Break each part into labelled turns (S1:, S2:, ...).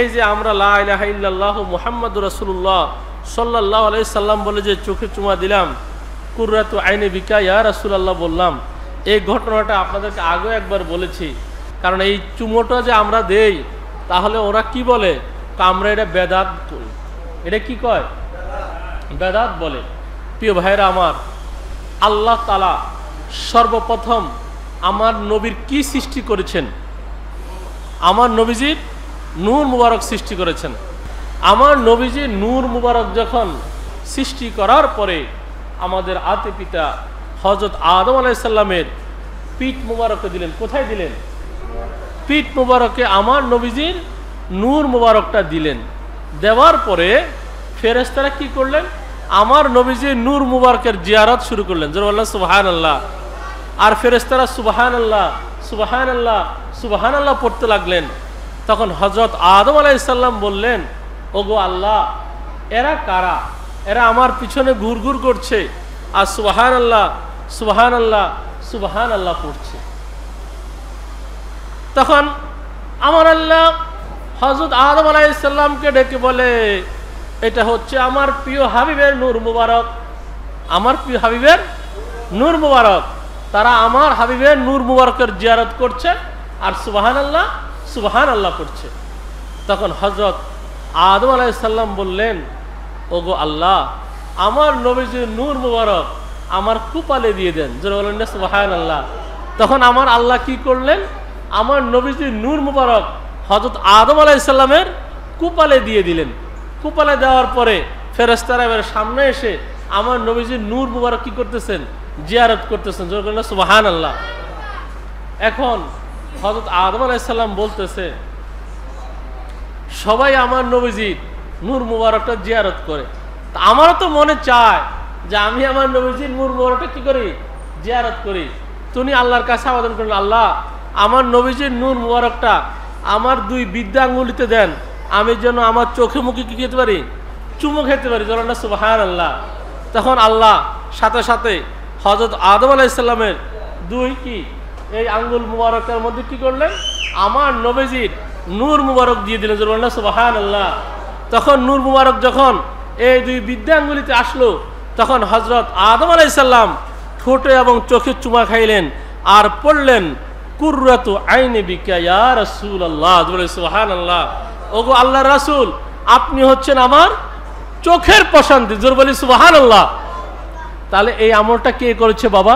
S1: এই যে আমরা লাহ মোহাম্মদ রসুল্লাহ সাল্লাহ আলাই সাল্লাম বলে যে চোখে চুমা দিলাম, কুর্রাতু আইনে বিকা, ইয়া রাসুলাল্লাহ বললাম, এই ঘটনাটা আপনাদেরকে আগেও একবার বলেছি। কারণ এই চুমোটা যে আমরা দেই, তাহলে ওরা কি বলে? তা আমরা এটা বেদাত এটা কি কয়? বেদাত বলে। প্রিয় ভাইরা আমার, আল্লাহ তালা সর্বপ্রথম আমার নবীর কি সৃষ্টি করেছেন? আমার নবীজির নূর মুবারক সৃষ্টি করেছেন। আমার নবীজি নূর মুবারক যখন সৃষ্টি করার পরে আমাদের আতে পিতা হজরত আদম আলাইসাল্লামের পিঠ মুবারকে দিলেন। কোথায় দিলেন? পিঠ মুবারকে আমার নবীজির নূর মুবারকটা দিলেন। দেওয়ার পরে ফেরেস্তারা কি করলেন? আমার নবীজির নূর মুবারকের জিয়ারত শুরু করলেন। জরুল্লাহ সুবাহান আল্লাহ আর ফেরেস্তারা সুবাহান আল্লাহ সুবাহান আল্লাহ সুবাহান আল্লাহ পড়তে লাগলেন। তখন হজরত আদম আলাইসাল্লাম বললেন, ওগো আল্লাহ, এরা কারা? এরা আমার পিছনে ঘুর ঘুর করছে আর সুবাহান আল্লাহ সুবাহান আল্লাহ সুবাহান আল্লাহ পড়ছে তখন আমার আল্লাহ হজরত আদম আলাইসাল্লামকে ডেকে বলে, এটা হচ্ছে আমার প্রিয় হাবিবের নূর মুবারক। আমার প্রিয় হাবিবের নূর মুবারক। তারা আমার হাবিবের নূর মুবারকের জিয়ারত করছে আর সুবাহান আল্লাহ সুবাহান আল্লাহ করছে তখন হজরত আদম আলাইসাল্লাম বললেন, ওগো আল্লাহ, আমার নবীজির নূর মুবারক আমার কুপালে দিয়ে দেন। যেন বলেন সুবাহান আল্লাহ তখন আমার আল্লাহ কি করলেন? আমার নবীজির নূর মুবারক হজরত আদম আলাইসাল্লামের কুপালে দিয়ে দিলেন। কুপালে দেওয়ার পরে ফেরেস্তারা এবার সামনে এসে আমার নবীজির নূর মুবারক কি করতেছেন? জিয়ারত করতেছেন। সুবাহান আল্লাহ এখন হজরত আদম আলাইসাল্লাম বলতেছে, সবাই আমার নবীজির নূর মুবারকটা জিয়ারত করে। তা আমারও তো মনে চায় যে আমি আমার নবীজির নূর মুবারকটা কি করি? জিয়ারত করি। তুমি আল্লাহর কাছে আবেদন করেন, আল্লাহ, আমার নবীজির নূর মুবারকটা আমার দুই বিদ্যাঙ্গুলিতে দেন, আমি যেন আমার চোখে মুখে কি খেতে পারি? চুমু খেতে পারি যেন না সুবাহান আল্লাহ তখন আল্লাহ সাথে সাথে হজরত আদম আলাইসাল্লামের দুই কি? এই আঙ্গুল মুবারকের মধ্যে কি করলেন? আমার নবীজির নূর মুবারক দিয়ে দিলেন যেন সুবাহান আল্লাহ তখন নূর মুবারক যখন এই দুই বিদ্যাঙ্গুলিতে আসলো, তখন হজরত আদম আলাইসাল্লাম ঠোঁটে এবং চোখে চুমা খাইলেন আর পড়লেন, কুর্রাত আইনে বিকা ইয়া রাসূল আল্লাহ সুবহান আল্লাহ ওগো আল্লাহ রাসূল, আপনি হচ্ছেন আমার চোখের প্রশান্তি, জোর বলি সুবহান আল্লাহ তাহলে এই আমলটা কে করেছে বাবা?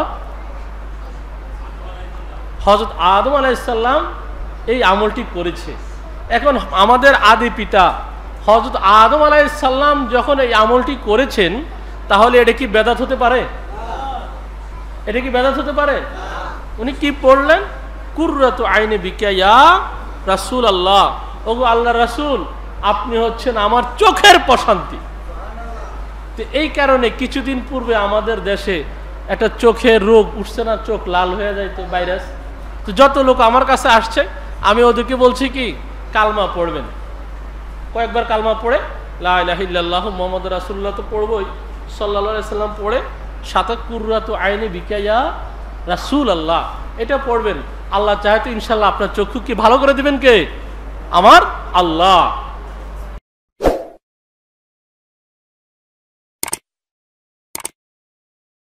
S1: হজরত আদম আলাইসাল্লাম এই আমলটি করেছে। এখন আমাদের আদি পিতা হজরত আদম আলাইসাল্লাম যখন এই আমলটি করেছেন, তাহলে এটা কি বেদাত হতে পারে? এটা কি বেদাত হতে পারে? উনি কি পড়লেন? কুর্রাত আইনে বিকাইয়া রাসুল আল্লাহ ওগো আল্লাহ রাসুল, আপনি হচ্ছেন আমার চোখের প্রশান্তি। তো এই কারণে কিছুদিন পূর্বে আমাদের দেশে একটা চোখের রোগ, উঠছে না, চোখ লাল হয়ে যায় তো ভাইরাস। তো যত লোক আমার কাছে আসছে, আমি ওদেরকে বলছি কি, কালমা পড়বেন। কয়েকবার কালমা পড়ে লাহিল্লাহ মোহাম্মদ রাসুল্লাহ তো পড়বই সাল্লা সাল্লাম পড়ে সাতাকুররা তো আইনে বিকাইয়া রাসুল আল্লাহ এটা পড়বেন। আল্লাহ চাহে তো ইনশাল্লাহ আপনার চক্ষু কি ভালো করে দিবেন কে? আমার আল্লাহ।